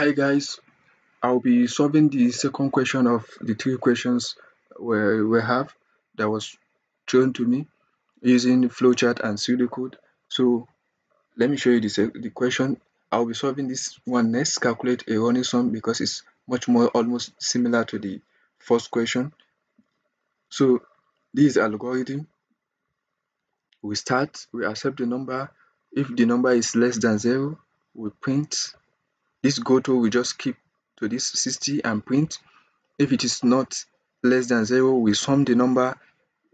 Hi guys, I'll be solving the second question of the three questions we, we have that was shown to me using flowchart and pseudocode. So let me show you the, the question. I'll be solving this one next, calculate a running sum because it's much more almost similar to the first question. So this is algorithm. We start, we accept the number. If the number is less than zero, we print this goto we just keep to this 60 and print. If it is not less than 0 we sum the number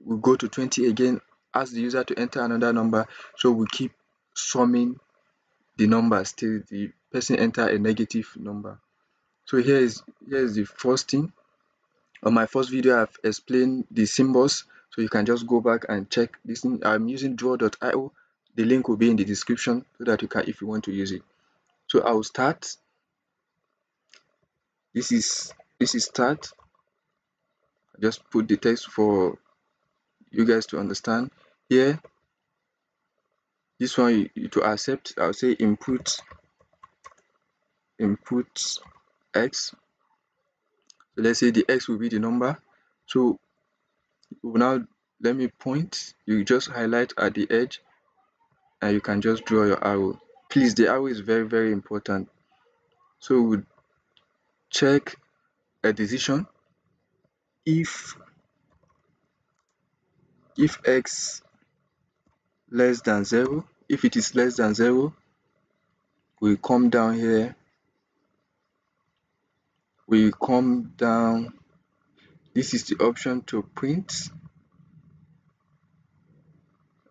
we go to 20 again ask the user to enter another number. So we keep summing the numbers till the person enter a negative number. So here is here is the first thing. On my first video i've explained the symbols. So you can just go back and check this thing. i'm using draw.io the link will be in the description so that you can if you want to use it. So i'll start this is this is start I just put the text for you guys to understand. Here this one you, to accept I'll say input input x. So let's say the x will be the number. So now let me point. You just highlight at the edge and you can just draw your arrow. Please the arrow is very very important. So check a decision if if x less than 0 if it is less than 0 we come down here we come down this is the option to print.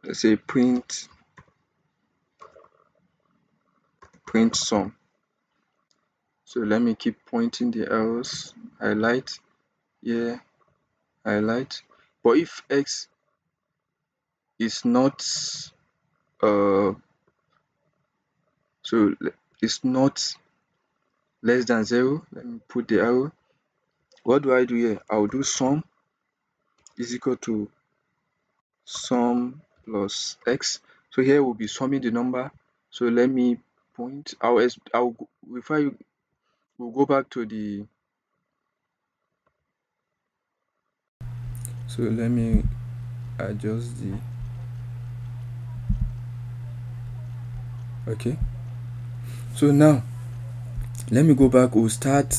Let's say print print sum so let me keep pointing the arrows. Highlight. Here highlight. But if x is not uh so it's not less than zero let me put the arrow. What do i do here? I'll do sum is equal to sum plus x. So here we'll be summing the number. So let me point i'll i'll before you we'll go back to the so let me adjust the okay. So now let me go back. We'll start.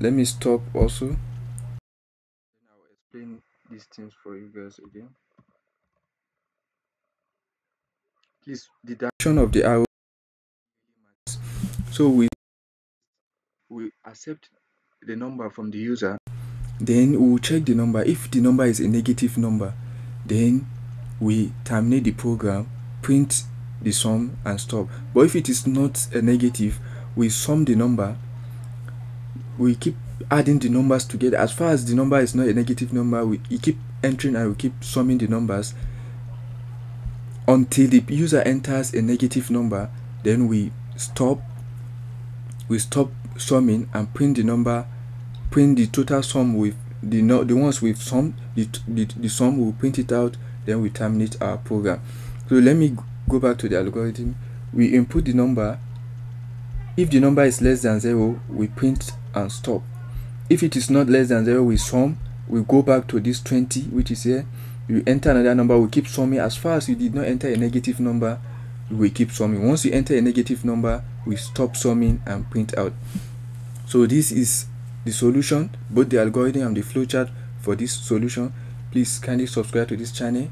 Let me stop also. I'll explain these things for you guys again. Please the direction of the arrow so we accept the number from the user. Then we'll check the number. If the number is a negative number then we terminate the program print the sum and stop. But if it is not a negative we sum the number. We keep adding the numbers together. As far as the number is not a negative number we keep entering and we keep summing the numbers. Until the user enters a negative number then we stop. We stop summing and print the number print the total sum with the the ones we've summed the, the, the sum will print it out then we terminate our program. So let me go back to the algorithm. We input the number. If the number is less than 0 we print and stop. If it is not less than 0 we sum. We go back to this 20 which is here. You enter another number we keep summing. As far as you did not enter a negative number we keep summing. Once you enter a negative number we stop summing and print out so this is the solution. Both the algorithm and the flowchart for this solution. Please kindly subscribe to this channel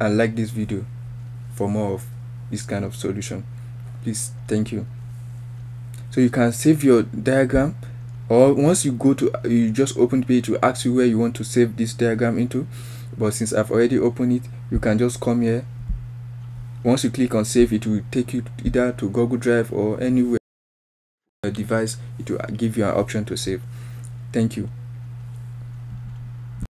and like this video for more of this kind of solution. Please thank you. So you can save your diagram or once you go to you just open the page to ask you where you want to save this diagram into. But since i've already opened it you can just come here. Once you click on save it will take you either to google drive or anywhere device it will give you an option to save. Thank you